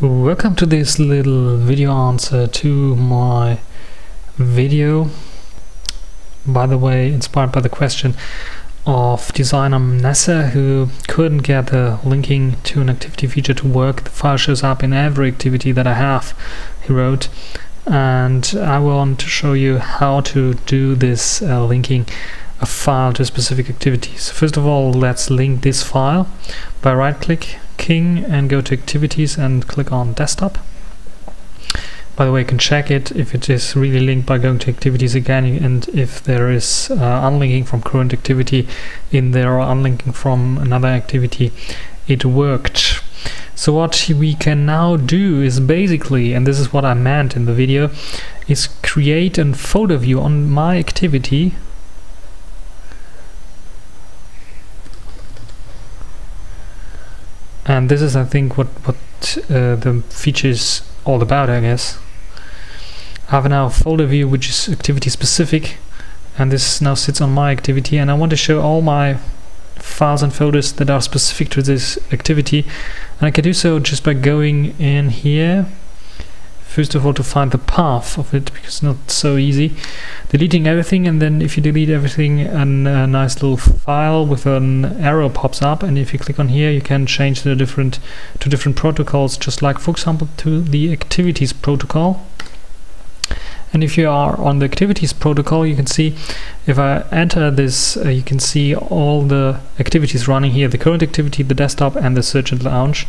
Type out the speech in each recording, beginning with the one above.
Welcome to this little video answer to my video. By the way inspired by the question of designer Nessa who couldn't get the linking to an activity feature to work the file shows up in every activity that I have he wrote. And I want to show you how to do this uh, linking a file to a specific activity. So first of all let's link this file by right click King and go to activities and click on desktop. By the way, you can check it if it is really linked by going to activities again and if there is uh, unlinking from current activity in there or unlinking from another activity, it worked. So what we can now do is basically, and this is what I meant in the video, is create a folder view on my activity and this is I think what what uh, the feature is all about I guess. I have now a folder view which is activity specific and this now sits on my activity and I want to show all my files and folders that are specific to this activity. And I can do so just by going in here first of all to find the path of it because it's not so easy. Deleting everything and then if you delete everything a nice little file with an arrow pops up and if you click on here you can change the different to different protocols just like for example to the activities protocol. And if you are on the activities protocol you can see if I enter this uh, you can see all the activities running here the current activity the desktop and the search and lounge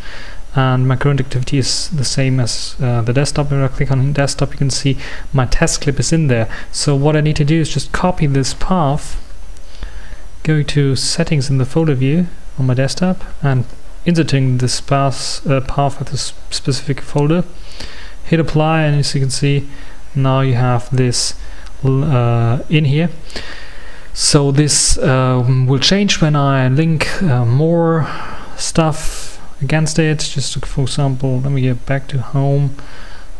and my current activity is the same as uh, the desktop. When I click on desktop, you can see my test clip is in there. So what I need to do is just copy this path, go to settings in the folder view on my desktop, and inserting this path, uh, path at this specific folder. Hit apply, and as you can see, now you have this uh, in here. So this um, will change when I link uh, more stuff against it just for example let me get back to home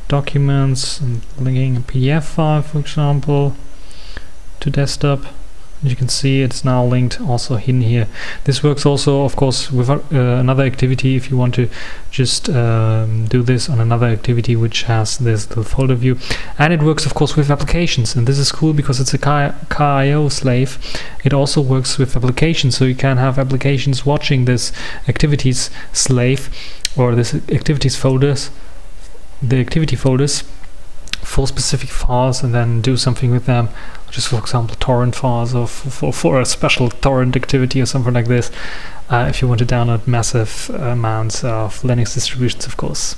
documents and linking a PDF file for example to desktop as you can see it's now linked also in here. This works also of course with uh, another activity if you want to just um, do this on another activity which has this little folder view. And it works of course with applications. And this is cool because it's a KIO slave. It also works with applications. So you can have applications watching this activities slave or this activities folders the activity folders for specific files and then do something with them. Just for example torrent files or for, for a special torrent activity or something like this uh, if you want to download massive amounts of Linux distributions of course.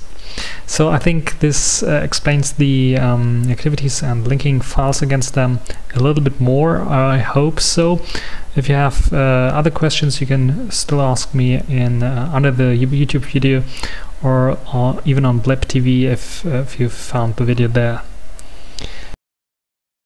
So I think this uh, explains the um, activities and linking files against them a little bit more I hope so. If you have uh, other questions you can still ask me in uh, under the YouTube video or, or even on Blip TV if, if you found the video there